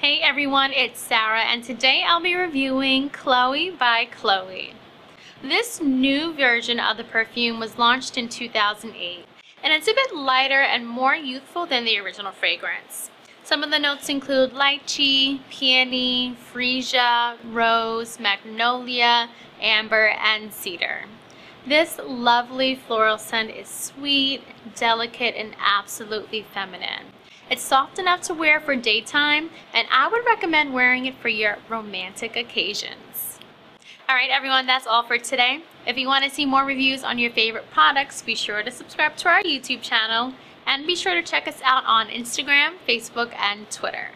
Hey everyone, it's Sarah and today I'll be reviewing Chloe by Chloe. This new version of the perfume was launched in 2008 and it's a bit lighter and more youthful than the original fragrance. Some of the notes include lychee, peony, freesia, rose, magnolia, amber, and cedar. This lovely floral scent is sweet, delicate, and absolutely feminine. It's soft enough to wear for daytime, and I would recommend wearing it for your romantic occasions. Alright everyone, that's all for today. If you want to see more reviews on your favorite products, be sure to subscribe to our YouTube channel, and be sure to check us out on Instagram, Facebook, and Twitter.